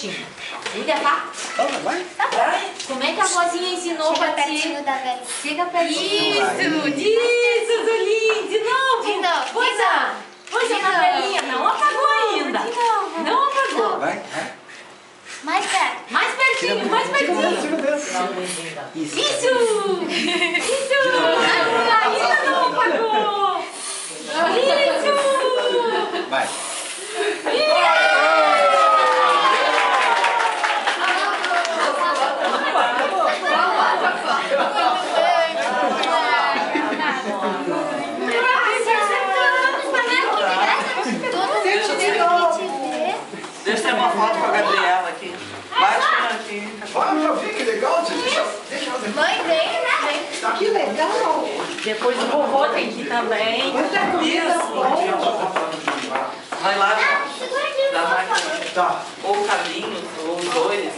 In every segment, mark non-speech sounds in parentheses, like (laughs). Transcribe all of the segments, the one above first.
Quietinho. Liga, tá? Vai. Como é que a vozinha ensinou Fica pra ti? pertinho da velha. Fica pertinho. Isso, isso, Zulinho. De novo. De novo, Pois de é. Pois é, na velhinha. Não apagou ainda. De novo. Não apagou. Vai, vai. Mais perto. Mais pertinho, mais pertinho. Isso! Isso! (laughs) Ainda não apagou! Isso! Vai. Deixa eu ter uma foto com a Gabriela aqui. Bate aqui. Olha, vi que legal. Deixa, deixa eu Mãe, vem, vem. Que legal! Depois o vovô tem que ir também. Muita comida boa! Vai lá, da máquina. Tá. Ou Carlinhos, ou os dois.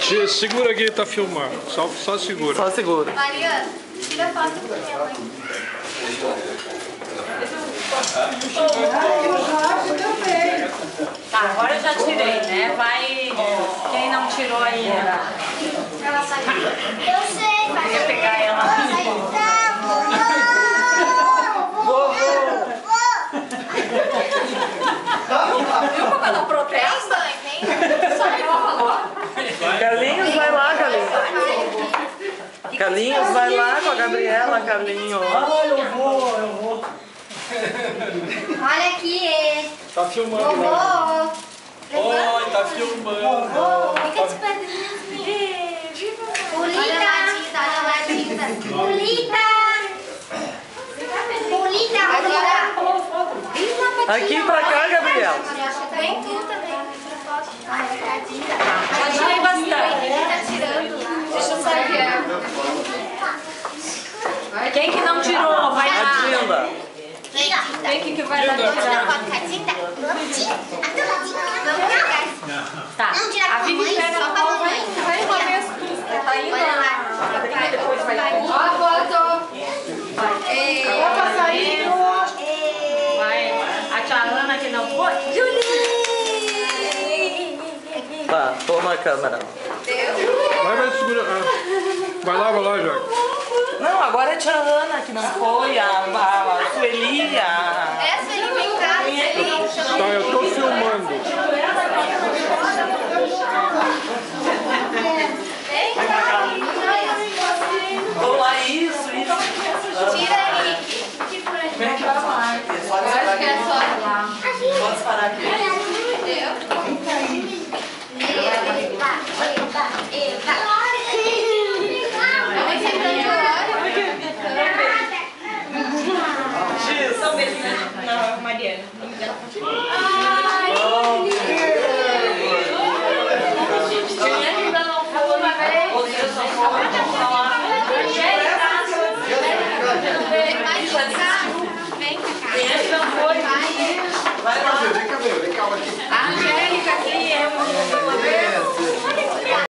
Tia, segura aqui, tá filmando. Só, só segura. Só segura. Mariana, tira foto com minha mãe. Ah, e o Jorge também! Tá, agora eu já tirei, né? Vai. Quem não tirou ainda? Ela saiu. Eu sei, vai. Quer pegar ela? Viu como ela protesta? Saiu vai lá, Carlinhos. Carlinhos, vai lá com a Gabriela, Carlinhos. Olha aqui. Tá filmando. Vovô. Oi, tá filmando. Fica de pedrinhas. Pulita. Olha a tinta, olha a tinta. Pulita. Pulita, Pulita. Aqui pra cá, Gabriela. Vem tu também. Já tirei bastante. Tá tirando. Deixa eu sair. Quem que não tirou? Vai A lá. Quem que, que vai lá Tira tirar? foto com a Tinta. Vamos, Tinta. Vamos pegar. Tá. Vamos tirar A Vivi mãe, pega só a com a foto. mamãe. Vai uma vez. Tá indo lá. lá. A depois vai. Ó a foto. Opa, saiu! Vai. A tia Ana que não foi. Julie! Tá, toma a câmera. Vai, vai, segura. Vai lá, vai lá, Jorge. Não, agora é a tia Ana que não foi, a, a, a Sueli, a... Essa ele vem cá. Ele Tá, eu tô filmando. Vamos lá, isso, isso. Tira Henrique. Vem pra lá. Pode parar aqui. Pode parar aqui.